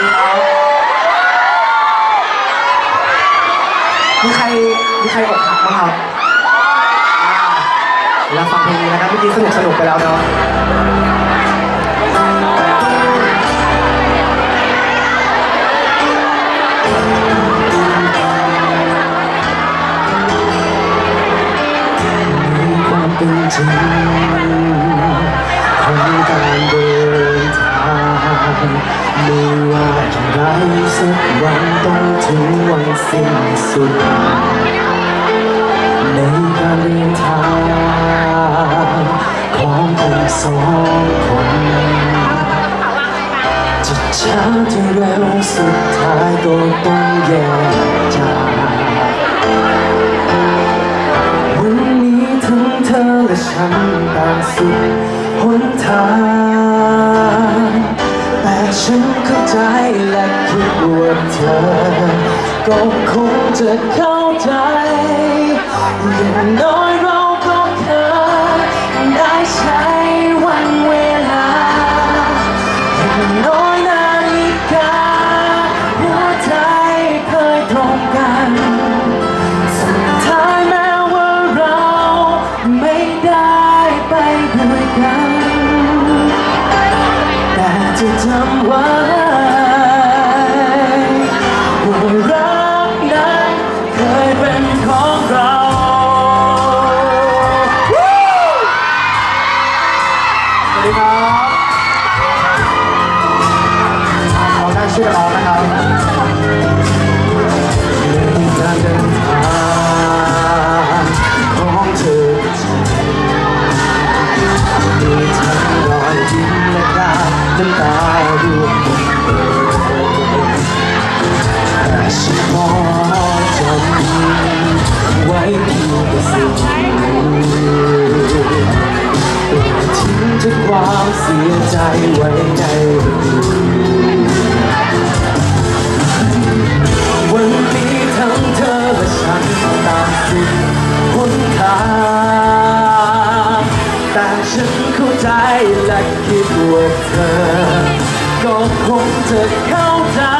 ดีครับมีใครมีใครอกหักบ้างครับอ่าเวลาฟังเพลงนี้นะครับเมื่อกี้สนุกสนุกไปแล้วเนาะมีความเป็นจริง ต้องถึงวันสิ้นสุด ในการเดินทางของคนสองคนจะช้าจะเร็วสุดท้ายก็ต้องแยกจาก ฉันเข้าใจและคิดว่าเธอ ก็คงจะเข้าใจ อย่างน้อยเราก็เคยได้ใช้วันเวลาอย่างน้อย จะจำไว้ว่ารักนั้นเคยเป็นของเราสวัสดีครับเราได้ชื่อร้องนะครับ น้ำตาร่วมแต่ฉันพอจำไว้เพียงแต่สิ่งทิ้งทุกความเสียใจไว้ในวัน ก็คงจ